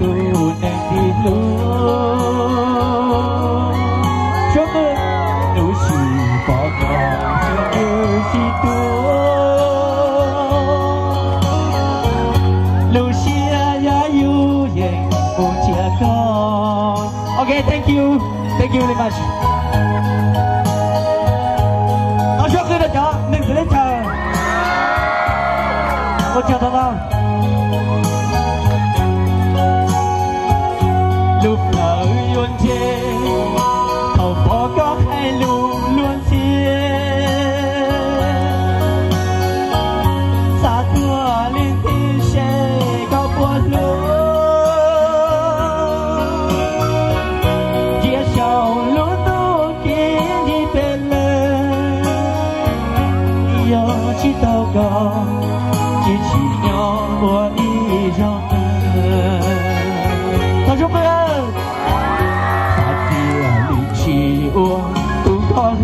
tu nên đi luôn cho nên nụ chỉ bỏ ngỏ cho một Okay, thank you. Thank you very much. Nó chúc cái đó cho mình phải lên chờ. Một chờ thôi. Chỉ uống tu có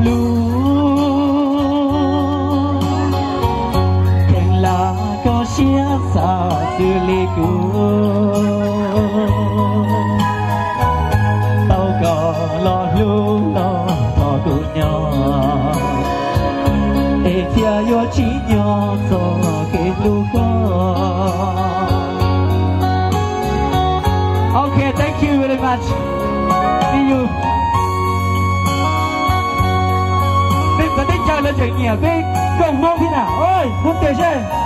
là có xia xa từ lì của tao có lo lu lo thọ cụ nhỏ để thia yo chỉ nhỏ so cái lu Okay, thank you very much. Chuyện nhiều cái cổng mong thế nào? ơi muốn tiền chơi.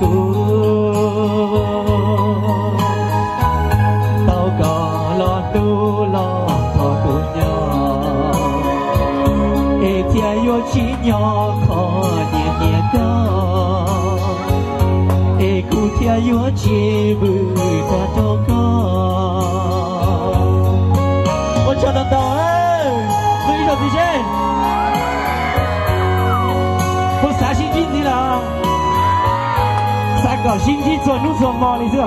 sư li nhỏ khó nhẹ nhẹ đó Ê, cụ yo bự qua cho con. Ôi trời đất ơi Tôi đi đâu thì chứ Tôi xả xin chín 好，心机准不准嘛？你这个，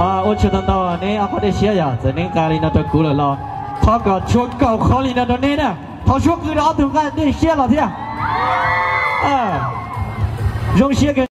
啊，我知道到你阿婆的写呀，在你家里那都鼓了咯，他个穿高跟里那都你呢，他穿高跟都看你写了，听，啊，用鞋给。